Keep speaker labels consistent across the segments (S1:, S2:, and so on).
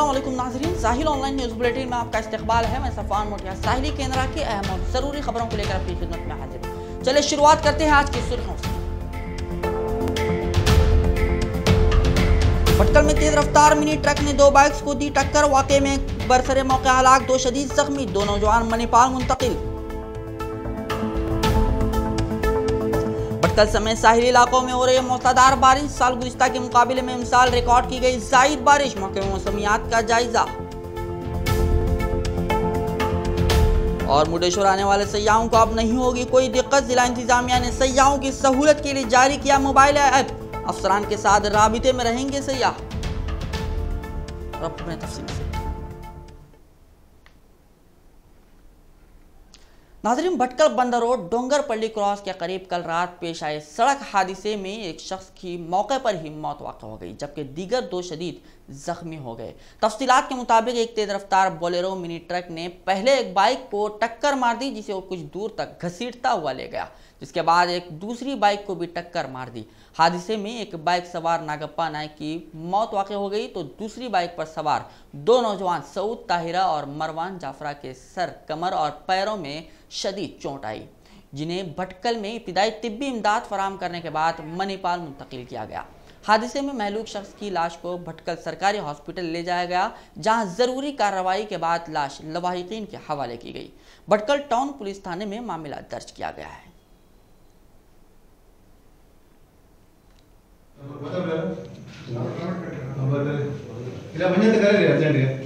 S1: असलम नाजरीन साहिल online news bulletin में आपका इस्तेबाल है। मैं सफ़ान मोटिया। साहिली केंद्रा की अहम और ज़रूरी खबरों को लेकर अपनी खिदमत में हाजिर हूँ। चले शुरुआत करते हैं आज की सुर्खों से भटकल में तेज रफ्तार, मिनी ट्रक ने दो बाइक्स को दी टक्कर। वाकई में बरसरे मौके हलाक दो शदीद जख्मी, दो नौजवान मणिपाल मुंतकिल। भटकल समेत साहिली इलाकों में हो रही मौसलाधार बारिश। साल गुजशत के मुकाबले में मिसाल रिकॉर्ड की गई जायद बारिश, मौके मौसमियात का जायजा। और मुडेश्वर आने वाले सयाहों को अब नहीं होगी कोई दिक्कत। जिला इंतजामिया ने सयाहों की सहूलत के लिए जारी किया मोबाइल ऐप। अफसरान के साथ राबिते में रहेंगे सयाह। नाजरीन, भटकल बंदर रोड डोंगर पल्ली क्रॉस के करीब कल रात पेश आए सड़क हादसे में एक शख्स की मौके पर ही मौत वाक़ हो गई, जबकि दीगर दो शदीद जख्मी हो गए। तफसीलात के मुताबिक एक तेज रफ्तार बोलेरो मिनी ट्रक ने पहले एक बाइक को टक्कर मार दी, जिसे वो कुछ दूर तक घसीटता हुआ ले गया, जिसके बाद एक दूसरी बाइक को भी टक्कर मार दी। हादसे में एक बाइक सवार नागप्पा नायक की मौत वाक़ हो गई तो दूसरी बाइक पर सवार दो नौजवान सऊद ताहिरा और मरवान जाफरा के सर, कमर और पैरों में शदीद चोट आई, जिन्हें भटकल में इब्तदाई तिब्बी इमदाद फराम करने के बाद मणिपाल मुंतकिल किया गया। हादसे में महलूक शख्स की लाश को भटकल सरकारी हॉस्पिटल ले जाया गया, जहाँ ज़रूरी कार्रवाई के बाद लाश लवाहिकीन के हवाले की गई। भटकल टाउन पुलिस थाने में मामला दर्ज किया गया है।
S2: तो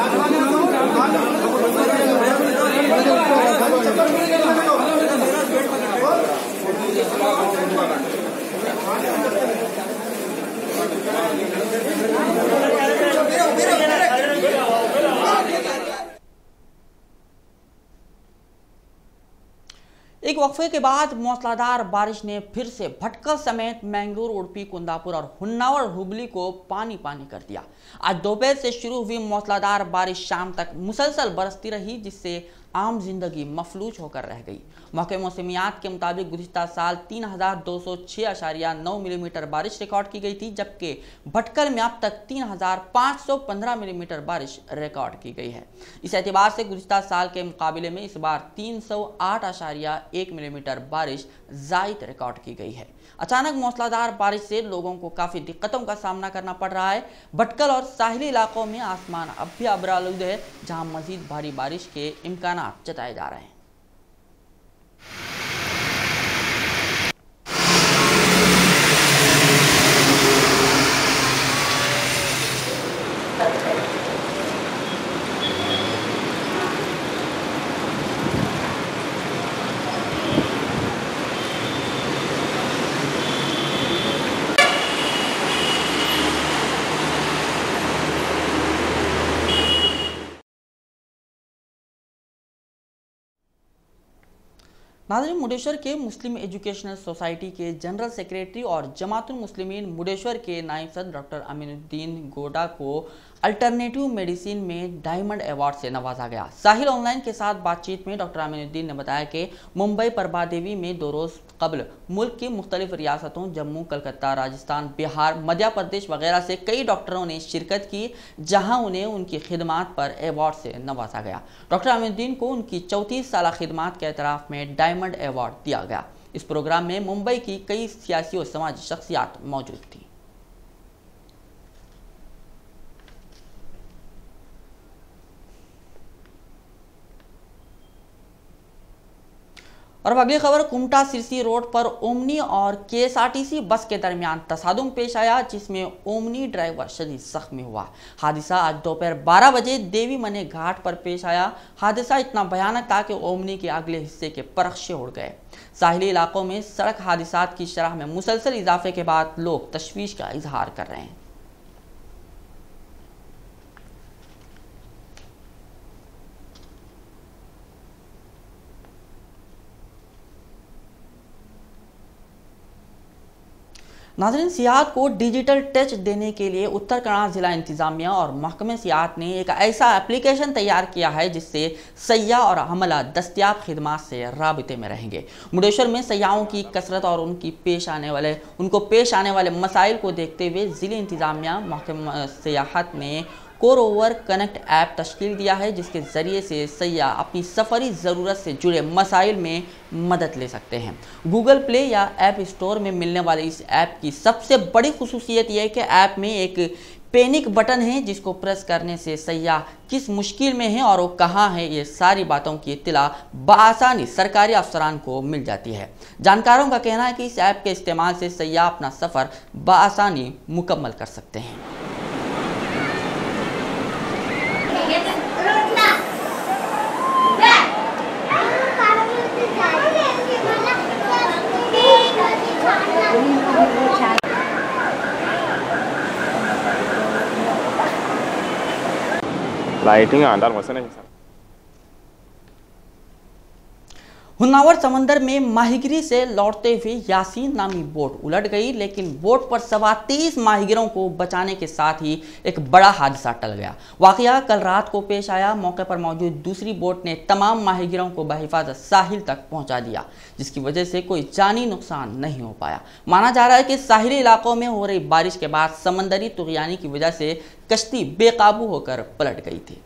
S2: Bravo.
S1: एक वक्फे के बाद मौसलाधार बारिश ने फिर से भटकल समेत मैंगलोर, उड़पी, कुंदापुर और हुन्नावर हुबली को पानी पानी कर दिया। आज दोपहर से शुरू हुई मौसलाधार बारिश, शाम तक मुसलसल बरसती रही, जिससे आम ज़िंदगी मफलूज होकर रह गई। मौके मौसमियात के मुताबिक गुजशत साल तीन हज़ार दो सौ छः अशारिया नौ मिलीमीटर बारिश रिकॉर्ड की गई थी, जबकि भटकल में अब तक तीन हज़ार पाँच सौ पंद्रह मिलीमीटर बारिश रिकॉर्ड की गई है। इस एतबार से गुजशत साल के मुकाबले में इस बार तीन सौ आठ अशारिया एक मिलीमीटर बारिश जायद रिकॉर्ड की गई है। अचानक मौसलाधार बारिश से लोगों को काफ़ी दिक्कतों का सामना करना पड़ रहा है। भटकल और साहिली इलाकों में आसमान अब भी अबरालूद है, जहाँ मजीद भारी बारिश के इम्कान जताए जा रहे हैं। नाजरीन, मुडेश्वर के मुस्लिम एजुकेशनल सोसाइटी के जनरल सेक्रेटरी और जमातुल मुस्लिमीन मुडेश्वर के नायब सदर डॉक्टर अमीनुद्दीन गोडा को अल्टरनेटिव मेडिसिन में डायमंड अवार्ड से नवाजा गया। साहिल ऑनलाइन के साथ बातचीत में डॉक्टर अमीनुद्दीन ने बताया कि मुंबई प्रभा देवी में दो रोज़ कबल मुल्क की मुख्तलिफ़ रियासतों, जम्मू, कलकत्ता, राजस्थान, बिहार, मध्य प्रदेश वगैरह से कई डॉक्टरों ने शिरकत की, जहाँ उन्हें उनकी खिदमत पर एवॉर्ड से नवाजा गया। डॉक्टर अमीनुद्दीन को उनकी चौंतीस साल खिदमत के अतराफ़ में डायमंड एवॉर्ड दिया गया। इस प्रोग्राम में मुंबई की कई सियासी और समाजी शख्सियात मौजूद थी। और अब अगली खबर, कुमटा सिरसी रोड पर ओमनी और केएसआरटीसी बस के दरमियान तसादुम पेश आया, जिसमें ओमनी ड्राइवर शदीद जख्मी हुआ। हादसा आज दोपहर 12 बजे देवी मने घाट पर पेश आया। हादसा इतना भयानक था कि ओमनी के अगले हिस्से के परखशे उड़ गए। साहली इलाकों में सड़क हादसा की शरह में मुसलसल इजाफे के बाद लोग तशवीश का इजहार कर रहे हैं। नाजरीन, सियाहत को डिजिटल टच देने के लिए उत्तर कन्नड़ जिला इंतजामिया और महकमे सियाहत ने एक ऐसा एप्लीकेशन तैयार किया है जिससे सयाह और हमला दस्तियाब खदमात से रबते में रहेंगे। मुडेश्वर में सयाहों की कसरत और उनकी पेश आने वाले, उनको पेश आने वाले मसाइल को देखते हुए ज़िले इंतजामिया, महकमा सियाहत ने कोर ओवर कनेक्ट ऐप तश्कील दिया है, जिसके ज़रिए से सयाह अपनी सफ़री ज़रूरत से जुड़े मसाइल में मदद ले सकते हैं। गूगल प्ले या ऐप स्टोर में मिलने वाले इस ऐप की सबसे बड़ी खसूसियत यह है कि ऐप में एक पैनिक बटन है, जिसको प्रेस करने से सयाह किस मुश्किल में है और वो कहाँ है, ये सारी बातों की इतला बसानी सरकारी अफसरान को मिल जाती है। जानकारों का कहना है कि इस ऐप के इस्तेमाल से सयाह अपना सफ़र बसानी मुकम्मल कर सकते हैं।
S3: ลูกชาย라이팅은 안 달은 거 쓰는 이 상.
S1: हुन्नावर समंदर में माहिगिरी से लौटते हुए यासीन नामी बोट उलट गई, लेकिन बोट पर सवा तेईस माहिगिरों को बचाने के साथ ही एक बड़ा हादसा टल गया। वाकया, कल रात को पेश आया, मौके पर मौजूद दूसरी बोट ने तमाम माहिगिरों को बहिफाजत साहिल तक पहुँचा दिया, जिसकी वजह से कोई जानी नुकसान नहीं हो पाया। माना जा रहा है कि साहिली इलाकों में हो रही बारिश के बाद समंदरी तुगयानी की वजह से कश्ती बेकाबू होकर पलट गई थी।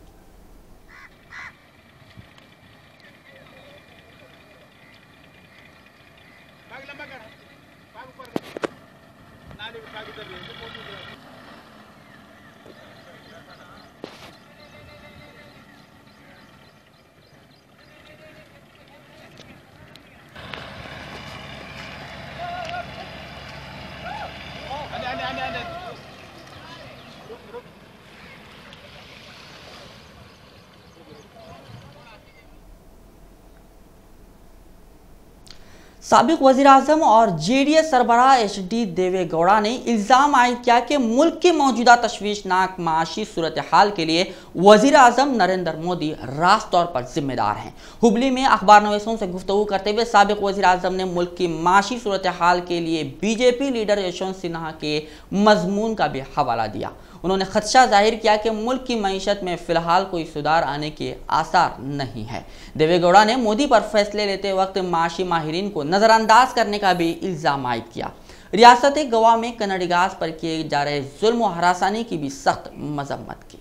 S1: सबक वजी अजम और जे डी एस सरबराह एच डी देवे गौड़ा ने इल्ज़ाम आयद किया कि मुल्क की मौजूदा तशवीशनाक माशी सूरत हाल के लिए वजी अजम नरेंद्र मोदी रास तौर पर जिम्मेदार हैं। हुबली में अखबार नवीसों से गुफ्तु करते हुए सबक वजी अजम ने मुल्क की माशी सूरत हाल के लिए बीजेपी लीडर यशवंत सिन्हा के मजमून का भी हवाला दिया। उन्होंने खदशा ज़ाहिर किया कि मुल्क की मीशत में फ़िलहाल कोई सुधार आने के आसार नहीं है। देवेगौड़ा ने मोदी पर फैसले लेते वक्त माशी माहरीन को नज़रअंदाज करने का भी इल्ज़ाम आयद किया। रियासत गवा में कन्नडगाज पर किए जा रहे जुल्म हरासानी की भी सख्त मजम्मत की।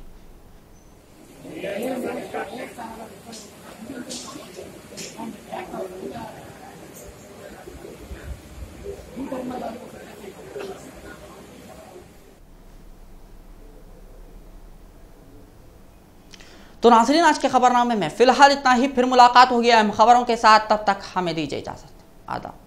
S1: तो नाजरीन, आज के खबरनामे में फ़िलहाल इतना ही। फिर मुलाकात होगी अहम खबरों के साथ। तब तक हमें दीजिए इजाज़त। आदाब।